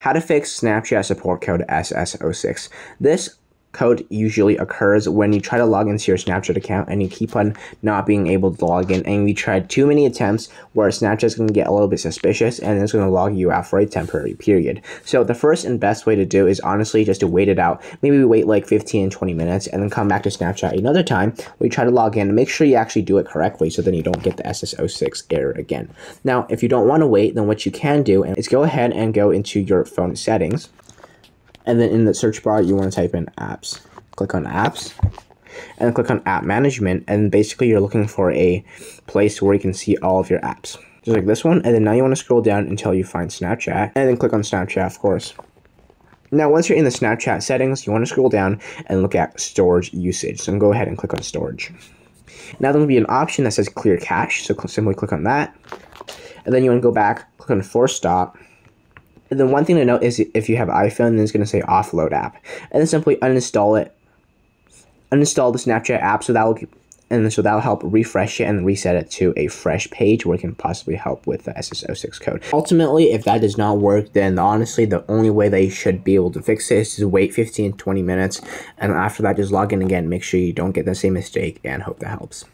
How to fix Snapchat support code SS06. This code usually occurs when you try to log into your Snapchat account and you keep on not being able to log in and you try too many attempts where Snapchat's going to get a little bit suspicious and it's going to log you out for a temporary period. So the first and best way to do is honestly just to wait it out. Maybe wait like 15 20 minutes and then come back to Snapchat another time where you try to log in and make sure you actually do it correctly so then you don't get the SS06 error again. Now, if you don't want to wait, then what you can do is go ahead and go into your phone settings and then in the search bar you want to type in apps. Click on apps and click on app management and basically you're looking for a place where you can see all of your apps. Just like this one and then now you want to scroll down until you find snapchat and then click on snapchat of course. Now once you're in the snapchat settings you want to scroll down and look at storage usage. So go ahead and click on storage. Now there will be an option that says clear cache so simply click on that. And then you want to go back click on force stop then one thing to note is if you have iPhone, then it's going to say offload app. And then simply uninstall it. Uninstall the Snapchat app so that will and so that'll help refresh it and reset it to a fresh page where it can possibly help with the SS06 code. Ultimately, if that does not work, then honestly, the only way they should be able to fix this is wait 15 20 minutes, and after that, just log in again, make sure you don't get the same mistake, and hope that helps.